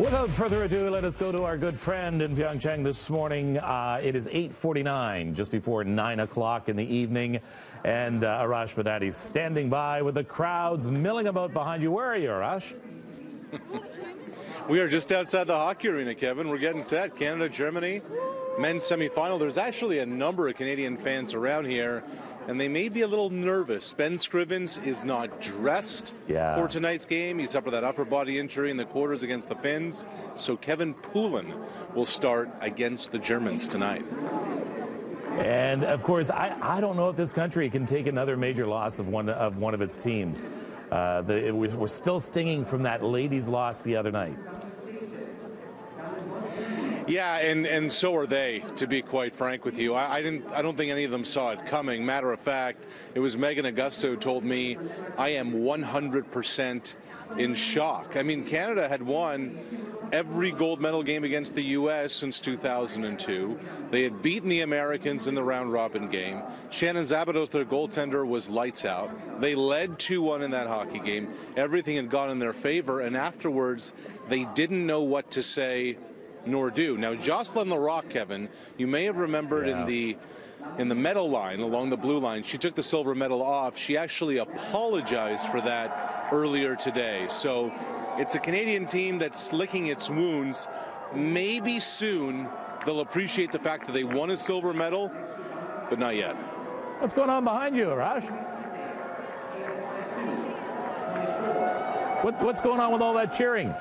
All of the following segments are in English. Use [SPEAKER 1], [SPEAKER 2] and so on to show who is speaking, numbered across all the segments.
[SPEAKER 1] Without further ado, let us go to our good friend in Pyeongchang this morning. Uh, it is 8.49, just before 9 o'clock in the evening. And uh, Arash Madani standing by with the crowds milling about behind you. Where are you, Arash?
[SPEAKER 2] we are just outside the hockey arena, Kevin. We're getting set. Canada, Germany, men's semifinal. There's actually a number of Canadian fans around here and they may be a little nervous. Ben Scrivens is not dressed
[SPEAKER 1] yeah.
[SPEAKER 2] for tonight's game. He suffered that upper body injury in the quarters against the Finns. So Kevin Poulin will start against the Germans tonight.
[SPEAKER 1] And of course, I, I don't know if this country can take another major loss of one of one of its teams. Uh, the, it, we're still stinging from that ladies' loss the other night.
[SPEAKER 2] Yeah, and, and so are they, to be quite frank with you. I, I, didn't I don't think any of them saw it coming. Matter of fact, it was Meghan Agosta who told me I am 100% in shock. I mean, Canada had won every gold medal game against the U.S. since 2002. They had beaten the Americans in the round robin game. Shannon Szabados, their goaltender, was lights out. They led 2 1 in that hockey game. Everything had gone in their favor, and afterwards, they didn't know what to say nor do. Now, Jocelyne Larocque, Kevin, you may have remembered yeah. in the in the medal line along the blue line, she took the silver medal off. She actually apologized for that earlier today. So it's a Canadian team that's licking its wounds. Maybe soon they'll appreciate the fact that they won a silver medal, but not yet.
[SPEAKER 1] What's going on behind you, Raj? What, what's going on with all that cheering?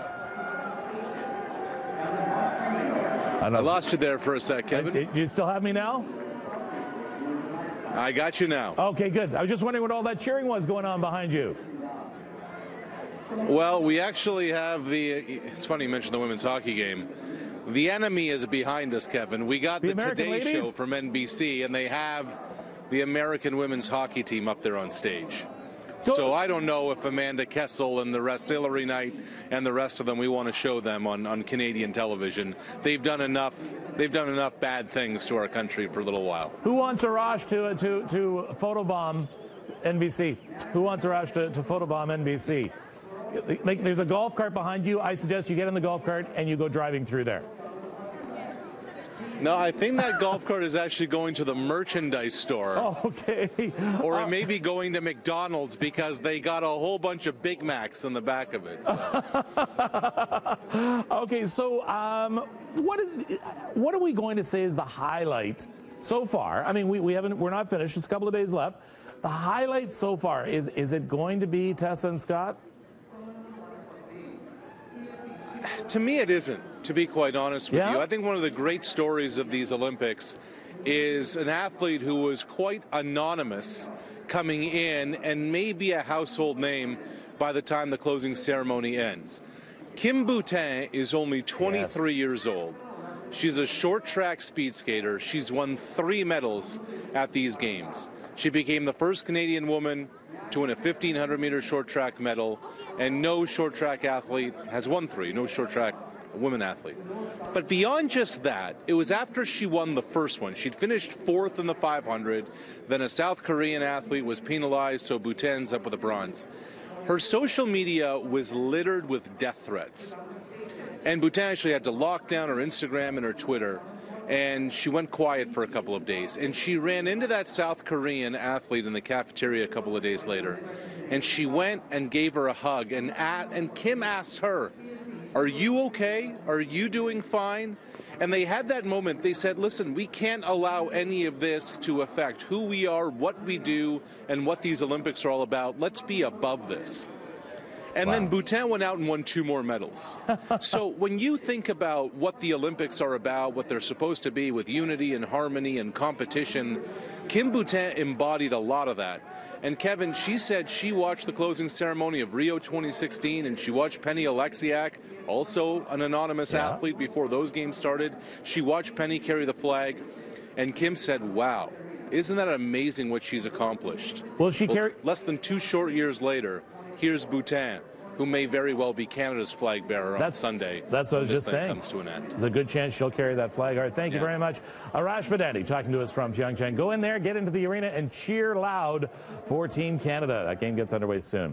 [SPEAKER 2] I, I lost you there for a sec, Kevin.
[SPEAKER 1] Do you still have me now?
[SPEAKER 2] I got you now.
[SPEAKER 1] Okay, good. I was just wondering what all that cheering was going on behind you.
[SPEAKER 2] Well, we actually have the. It's funny you mentioned the women's hockey game. The enemy is behind us, Kevin. We got the, the Today ladies? Show from NBC, and they have the American women's hockey team up there on stage. So I don't know if Amanda Kessel and the rest, Hilary Knight and the rest of them, we want to show them on, on Canadian television. They've done enough. They've done enough bad things to our country for a little while.
[SPEAKER 1] Who wants Arash to to to photobomb NBC? Who wants Arash to, to photobomb NBC? Like, there's a golf cart behind you. I suggest you get in the golf cart and you go driving through there.
[SPEAKER 2] No, I think that golf cart is actually going to the merchandise store.
[SPEAKER 1] Oh, okay.
[SPEAKER 2] Or it uh, may be going to McDonald's because they got a whole bunch of Big Macs in the back of it.
[SPEAKER 1] So. okay, so um, what, is, what are we going to say is the highlight so far? I mean, we, we haven't, we're not finished. Just a couple of days left. The highlight so far is is it going to be Tessa and Scott?
[SPEAKER 2] To me, it isn't to be quite honest with yeah? you. I think one of the great stories of these Olympics is an athlete who was quite anonymous coming in and may be a household name by the time the closing ceremony ends. Kim Boutin is only 23 yes. years old. She's a short track speed skater. She's won three medals at these games. She became the first Canadian woman to win a 1500 meter short track medal, and no short track athlete has won three. No short track women athlete. But beyond just that, it was after she won the first one. She'd finished fourth in the 500. Then a South Korean athlete was penalized, so Boutin's up with a bronze. Her social media was littered with death threats. And Boutin actually had to lock down her Instagram and her Twitter. And she went quiet for a couple of days. And she ran into that South Korean athlete in the cafeteria a couple of days later. And she went and gave her a hug. And, at, and Kim asked her, are you okay? Are you doing fine? And they had that moment. They said, listen, we can't allow any of this to affect who we are, what we do, and what these Olympics are all about. Let's be above this. And wow. then Boutin went out and won two more medals. so when you think about what the Olympics are about, what they're supposed to be with unity and harmony and competition, Kim Boutin embodied a lot of that. And Kevin, she said she watched the closing ceremony of Rio 2016 and she watched Penny Oleksiak, also an anonymous yeah. athlete before those games started. She watched Penny carry the flag and Kim said, wow, isn't that amazing what she's accomplished?
[SPEAKER 1] Well, she carried
[SPEAKER 2] less than two short years later. Here's Boutin, who may very well be Canada's flag bearer
[SPEAKER 1] that's,
[SPEAKER 2] on Sunday.
[SPEAKER 1] That's what I was just saying.
[SPEAKER 2] Comes to an end.
[SPEAKER 1] There's a good chance she'll carry that flag. All right, thank yeah. you very much. Arash Madani talking to us from Pyeongchang. Go in there, get into the arena, and cheer loud for Team Canada. That game gets underway soon.